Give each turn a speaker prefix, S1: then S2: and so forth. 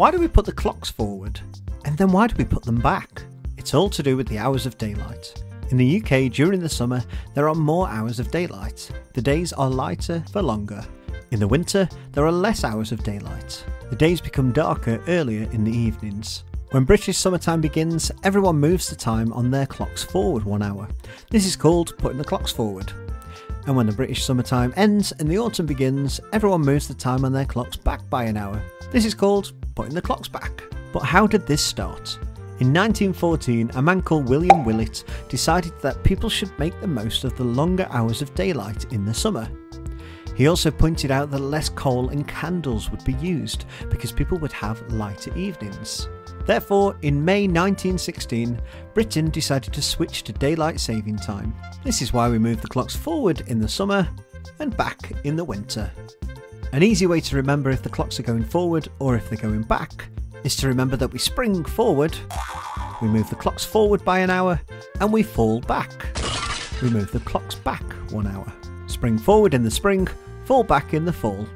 S1: Why do we put the clocks forward? And then why do we put them back? It's all to do with the hours of daylight. In the UK, during the summer, there are more hours of daylight. The days are lighter for longer. In the winter, there are less hours of daylight. The days become darker earlier in the evenings. When British summertime begins, everyone moves the time on their clocks forward one hour. This is called putting the clocks forward. And when the British summertime ends and the autumn begins, everyone moves the time on their clocks back by an hour. This is called putting the clocks back. But how did this start? In 1914, a man called William Willett decided that people should make the most of the longer hours of daylight in the summer. He also pointed out that less coal and candles would be used because people would have lighter evenings. Therefore, in May 1916, Britain decided to switch to daylight saving time. This is why we move the clocks forward in the summer and back in the winter. An easy way to remember if the clocks are going forward or if they're going back is to remember that we spring forward, we move the clocks forward by an hour, and we fall back. We move the clocks back one hour. Spring forward in the spring, fall back in the fall.